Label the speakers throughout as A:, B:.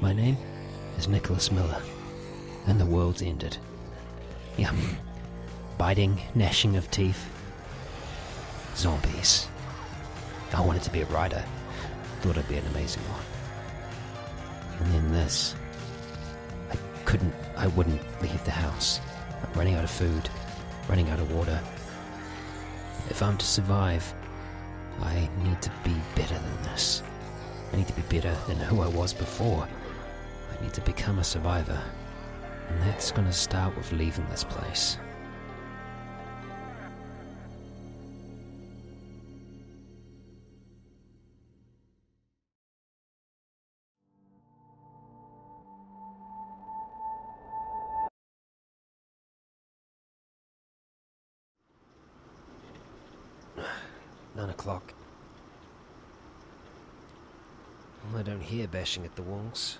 A: My name is Nicholas Miller, and the world's ended. Yeah. Biting, gnashing of teeth. Zombies. I wanted to be a writer. Thought I'd be an amazing one. And then this. I couldn't, I wouldn't leave the house. I'm running out of food, running out of water. If I'm to survive, I need to be better than this. I need to be better than who I was before. Need to become a survivor. And that's gonna start with leaving this place. Nine o'clock. I don't hear bashing at the walls.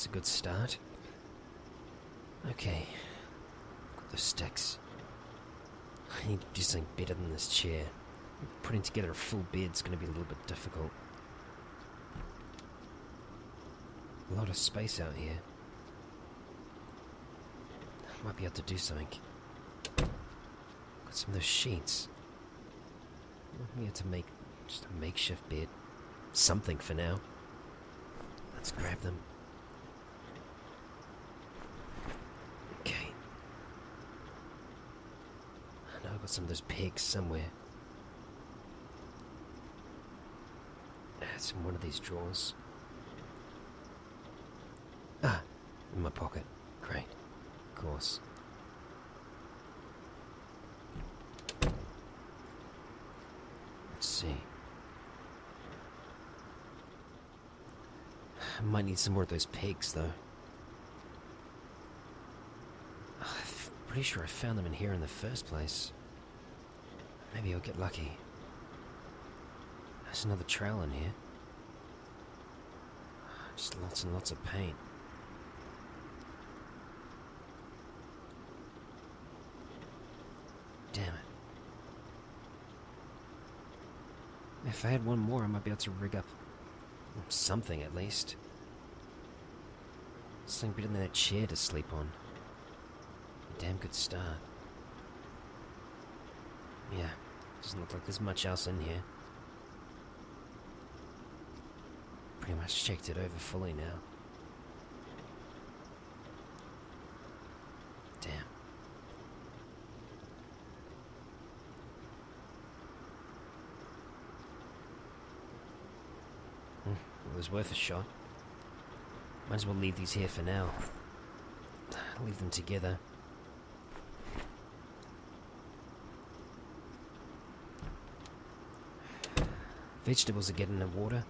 A: It's a good start. Okay. Got the sticks. I need to do something better than this chair. Putting together a full bed's gonna be a little bit difficult. A lot of space out here. I might be able to do something. Got some of those sheets. We had to make just a makeshift bed. Something for now. Let's grab them. Okay. I know Got some of those pigs somewhere. It's in one of these drawers. Ah, in my pocket. Great. Of course. Let's see. I might need some more of those pigs, though. I'm pretty sure I found them in here in the first place. Maybe I'll get lucky. There's another trail in here. Just lots and lots of paint. Damn it. If I had one more, I might be able to rig up something at least. Something better than a chair to sleep on. A damn good start. Yeah, doesn't look like there's much else in here. Pretty much checked it over fully now. Damn. Hmm, It was worth a shot. Might as well leave these here for now. Leave them together. Vegetables are getting the water.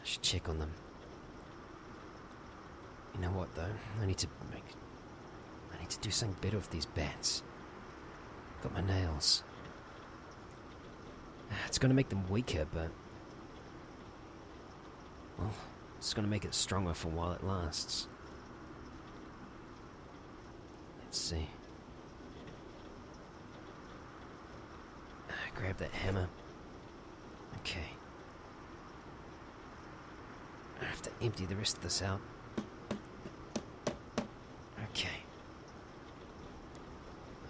A: I should check on them. You know what, though? I need to make. I need to do something better with these bats. Got my nails. Ah, it's gonna make them weaker, but. Well, it's gonna make it stronger for while it lasts. Let's see. Ah, grab that hammer. Okay. I have to empty the rest of this out. Okay.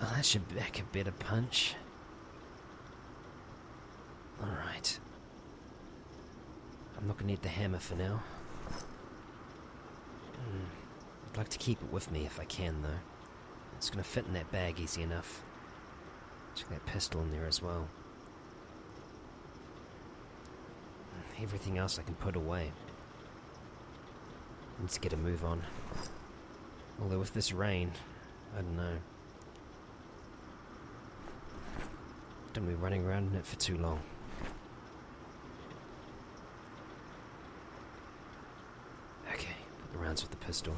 A: Oh, that should back a better punch. Alright. I'm not gonna need the hammer for now. Hmm. I'd like to keep it with me if I can, though. It's gonna fit in that bag easy enough. Check that pistol in there as well. Everything else I can put away. To get a move on. Although with this rain, I don't know. Don't be running around in it for too long. Okay, put the rounds with the pistol.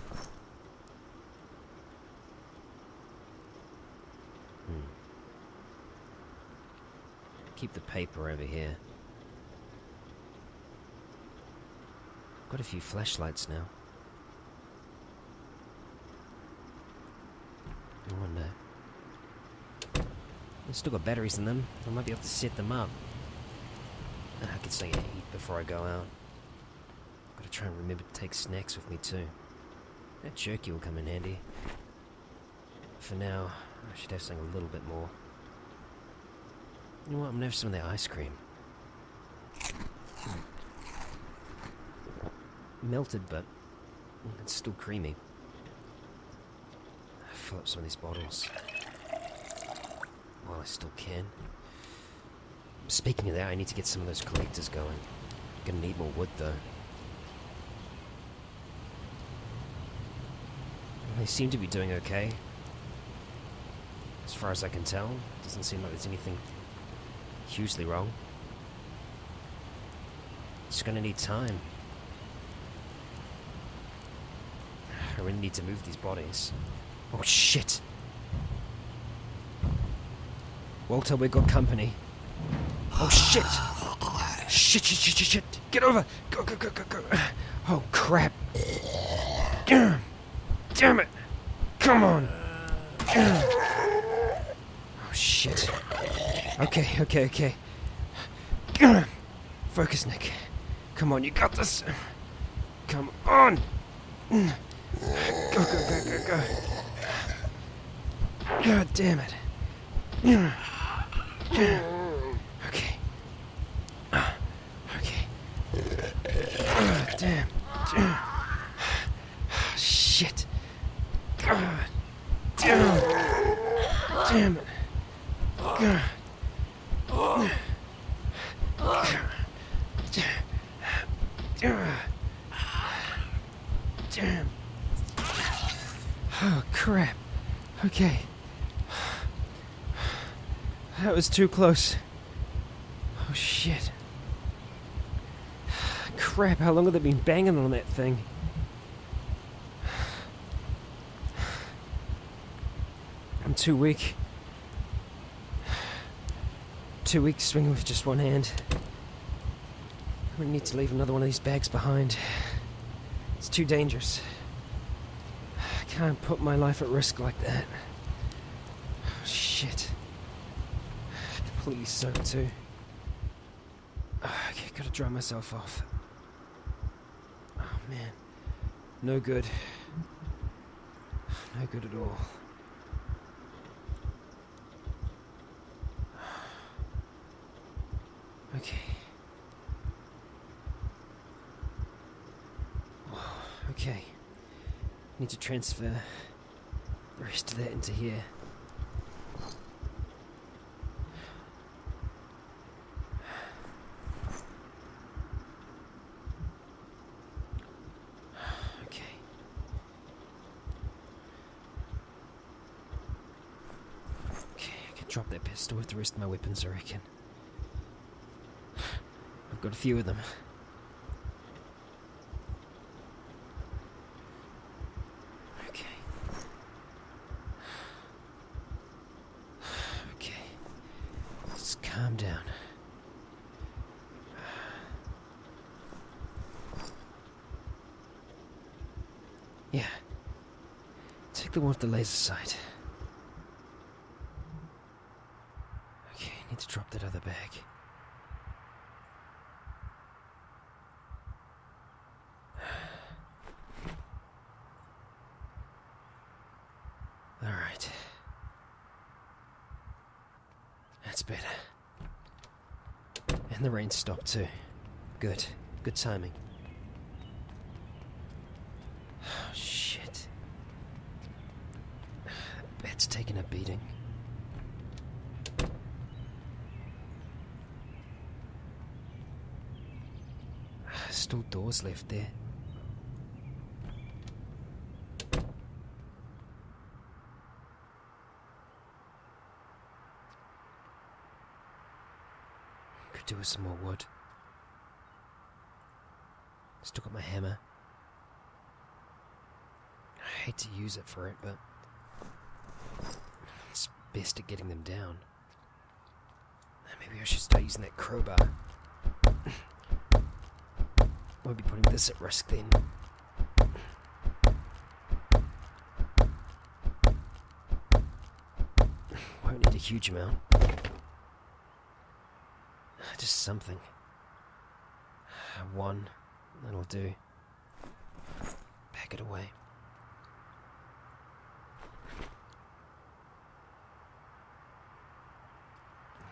A: Hmm. Keep the paper over here. Got a few flashlights now. I wonder. I've still got batteries in them. I might be able to set them up. Ah, I could and eat before I go out. Gotta try and remember to take snacks with me too. That jerky will come in handy. For now, I should have something a little bit more. You know what? I'm gonna have some of that ice cream. Melted, but it's still creamy. Fill up some of these bottles while I still can. Speaking of that, I need to get some of those collectors going. Gonna need more wood though. They seem to be doing okay. As far as I can tell, doesn't seem like there's anything hugely wrong. It's gonna need time. I really need to move these bodies. Oh shit! Walter, we've got company. Oh shit! Shit, shit, shit, shit, shit! Get over! Go, go, go, go, go! Oh crap! Damn it! Come on! Oh shit. Okay, okay, okay. Focus, Nick. Come on, you got this. Come on! Go, go, go, go, go. God damn it. Okay. Okay. God damn. Shit. God. Damn. Damn it. God. Damn. Oh, crap. Okay. That was too close. Oh, shit. Crap, how long have they been banging on that thing? I'm too weak. Too weak swinging with just one hand. We need to leave another one of these bags behind. It's too dangerous. I can't put my life at risk like that. Oh, shit. Completely soaked too. Okay, gotta dry myself off. Oh man. No good. No good at all. Okay. Okay. Need to transfer the rest of that into here. Okay. Okay, I can drop that pistol with the rest of my weapons, I reckon. I've got a few of them. Okay. Okay. Let's calm down. Yeah. Take the one with the laser sight. Okay, need to drop that other bag. All right. That's better. And the rain stopped too. Good. Good timing. Oh, shit. Bed's taking a beating. Still doors left there. Could do with some more wood. Still got my hammer. I hate to use it for it, but it's best at getting them down. Maybe I should start using that crowbar. Won't be putting this at risk then. Won't need a huge amount. Just something. One, that'll do. pack it away.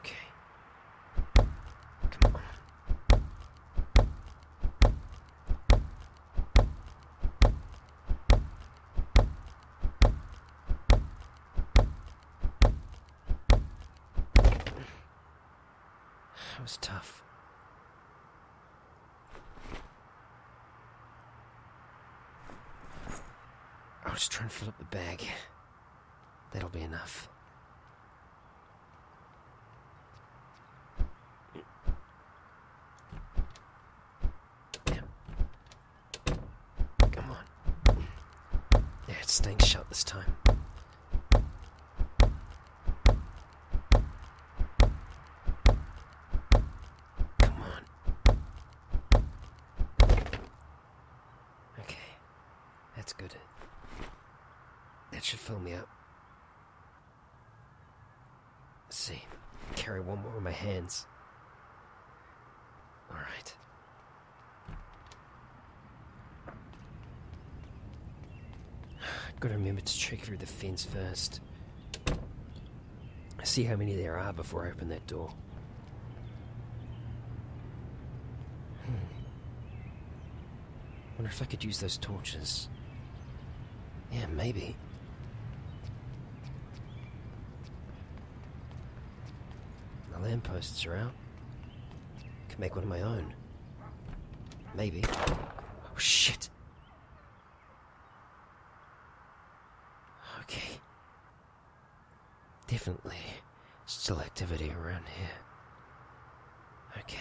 A: Okay. Come on. That was tough. I'll just try and fill up the bag. That'll be enough. Yeah. Come on. Yeah, it's staying shut this time. Come on. Okay. That's good. That should fill me up. Let's see. Carry one more in my hands. Alright. Gotta remember to check through the fence first. See how many there are before I open that door. Hmm. Wonder if I could use those torches. Yeah, maybe. The lampposts are out. Could make one of my own. Maybe. Oh, shit. Okay. Definitely still activity around here. Okay.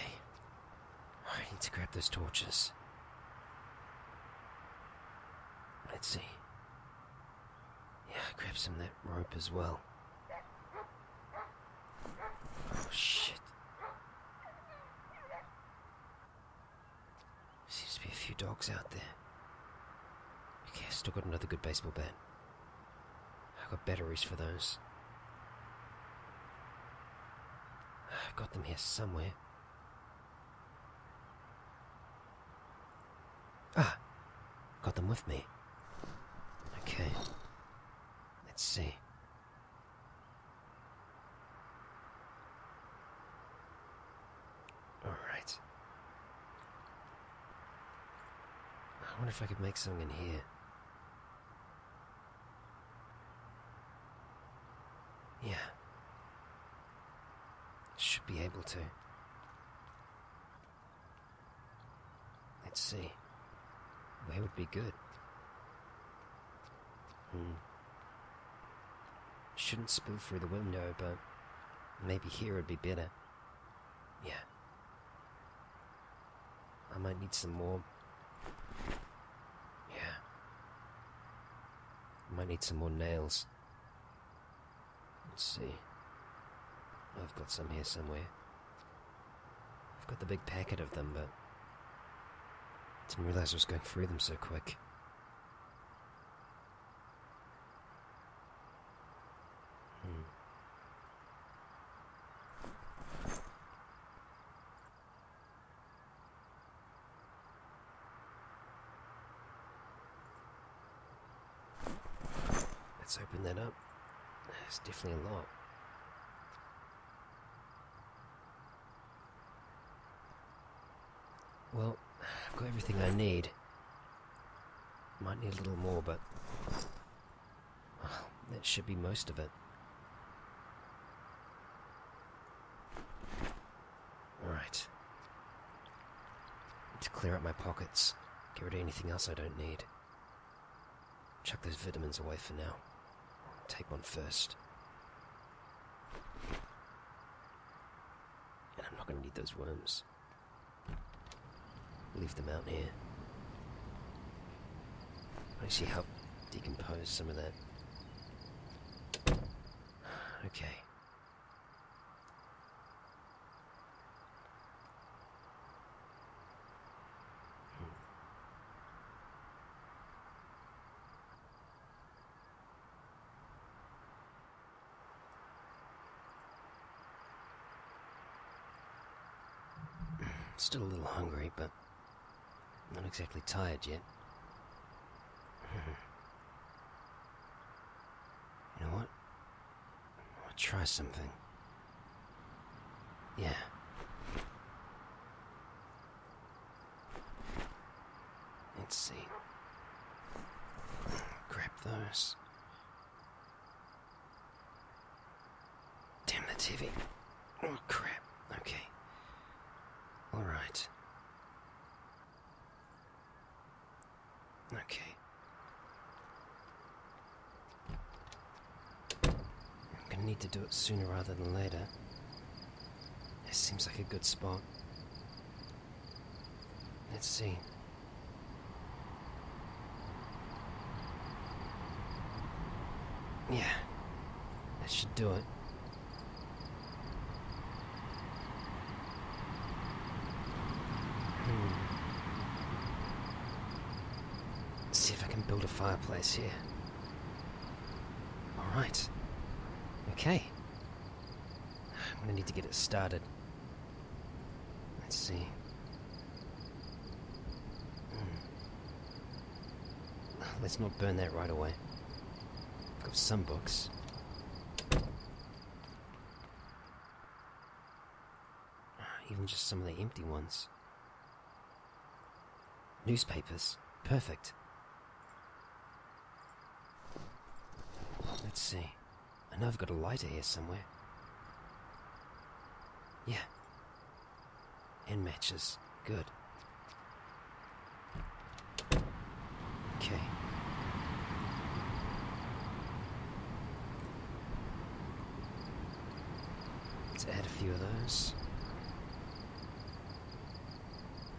A: I need to grab those torches. Let's see. Yeah, grab some of that rope as well. Oh shit. Seems to be a few dogs out there. Okay, I still got another good baseball bat. I've got batteries for those. I've got them here somewhere. Ah, got them with me. Okay. Let's see. Alright. I wonder if I could make something in here. Yeah. Should be able to. Let's see. Where would be good? Hmm. Shouldn't spill through the window, but maybe here would be better. Yeah. I might need some more. Yeah. I might need some more nails. Let's see. I've got some here somewhere. I've got the big packet of them, but didn't realize I was going through them so quick. Hmm. Let's open that up. There's definitely a lot. Well, I've got everything I need. Might need a little more, but. Well, that should be most of it. Alright. To clear out my pockets. Get rid of anything else I don't need. Chuck those vitamins away for now. Take one first. And I'm not going to need those worms. Leave them out here. I Actually help decompose some of that. Okay. Hmm. Still a little hungry, but not exactly tired yet. You know what? I'll try something. Yeah. Let's see. Grab those. Damn the TV. Oh, crap. Okay. Alright. Okay. I'm gonna need to do it sooner rather than later. This seems like a good spot. Let's see. Yeah, that should do it. Hmm. See if I can build a fireplace here. Alright. Okay. I'm gonna need to get it started. Let's see. Hmm. Let's not burn that right away. I've got some books. Even just some of the empty ones. Newspapers. Perfect. Let's see. I know I've got a lighter here somewhere. Yeah. And matches. Good. Okay. Let's add a few of those.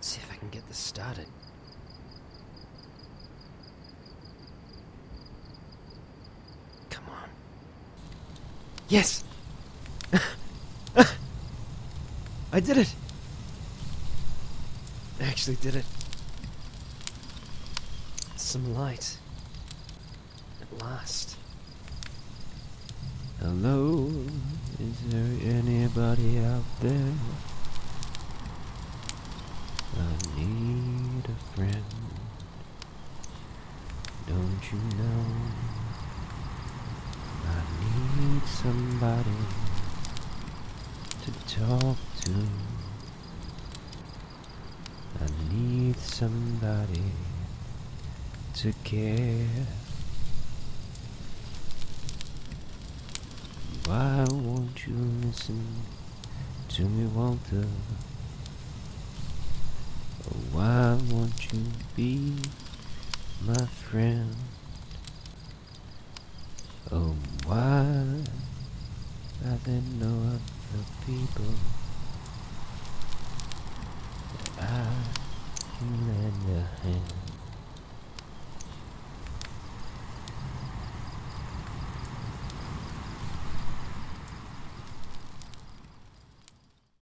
A: see if I can get this started. Come on. Yes! I did it! I actually did it. Some light. At last.
B: Hello, is there anybody out there? I need a friend. Don't you know? Somebody to talk to. I need somebody to care. Why won't you listen to me, Walter? Why won't you be my friend? Oh, why I didn't know of the people that I can lend a hand.